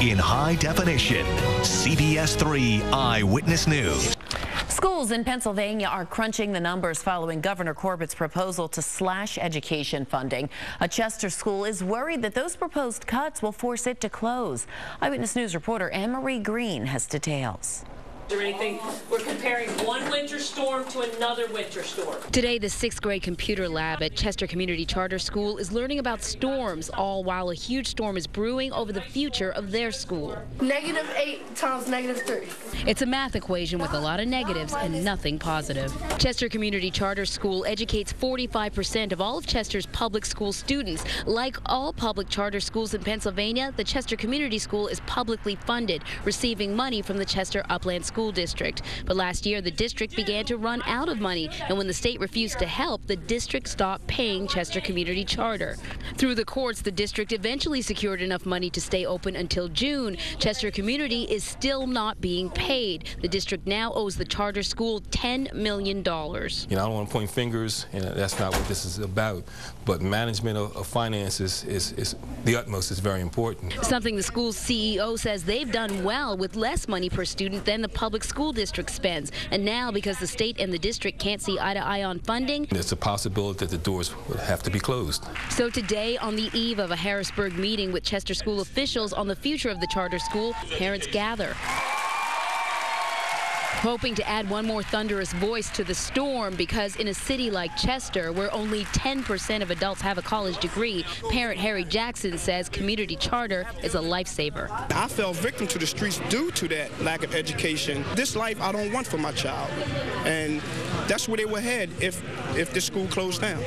in high definition. CBS 3 Eyewitness News. Schools in Pennsylvania are crunching the numbers following Governor Corbett's proposal to slash education funding. A Chester school is worried that those proposed cuts will force it to close. Eyewitness News reporter Anne-Marie Green has details or anything. We're comparing one winter storm to another winter storm. Today, the sixth grade computer lab at Chester Community Charter School is learning about storms, all while a huge storm is brewing over the future of their school. Negative 8 times negative 3. It's a math equation with a lot of negatives and nothing positive. Chester Community Charter School educates 45% of all of Chester's public school students. Like all public charter schools in Pennsylvania, the Chester Community School is publicly funded, receiving money from the Chester Upland School School District. But last year, the district began to run out of money, and when the state refused to help, the district stopped paying Chester Community Charter. Through the courts, the district eventually secured enough money to stay open until June. Chester Community is still not being paid. The district now owes the charter school $10 million. You know, I don't want to point fingers, and that's not what this is about. But management of, of finances is, is the utmost is very important. Something the school's CEO says they've done well with less money per student than the public public school district spends. And now, because the state and the district can't see eye to eye on funding, there's a possibility that the doors would have to be closed. So today, on the eve of a Harrisburg meeting with Chester school officials on the future of the charter school, parents gather hoping to add one more thunderous voice to the storm because in a city like Chester, where only 10% of adults have a college degree, parent Harry Jackson says community charter is a lifesaver. I fell victim to the streets due to that lack of education. This life I don't want for my child. And that's where they will head if, if the school closed down.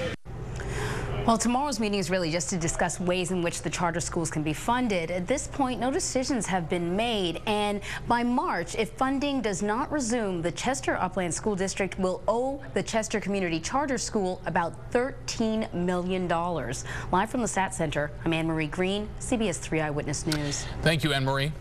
Well, tomorrow's meeting is really just to discuss ways in which the charter schools can be funded. At this point, no decisions have been made, and by March, if funding does not resume, the Chester Upland School District will owe the Chester Community Charter School about $13 million. Live from the SAT Center, I'm Anne-Marie Green, CBS 3 Eyewitness News. Thank you, Anne-Marie.